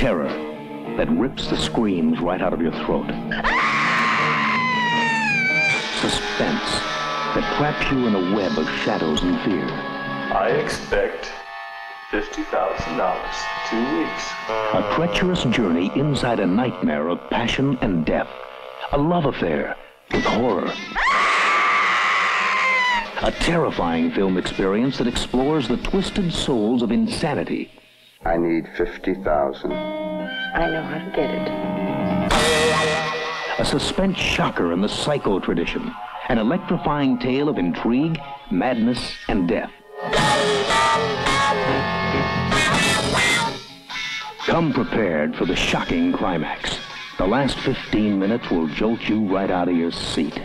Terror that rips the screams right out of your throat. Suspense that traps you in a web of shadows and fear. I expect $50,000 two weeks. A treacherous journey inside a nightmare of passion and death. A love affair with horror. A terrifying film experience that explores the twisted souls of insanity. I need 50,000. I know how to get it. A suspense shocker in the psycho tradition. An electrifying tale of intrigue, madness, and death. Come prepared for the shocking climax. The last 15 minutes will jolt you right out of your seat.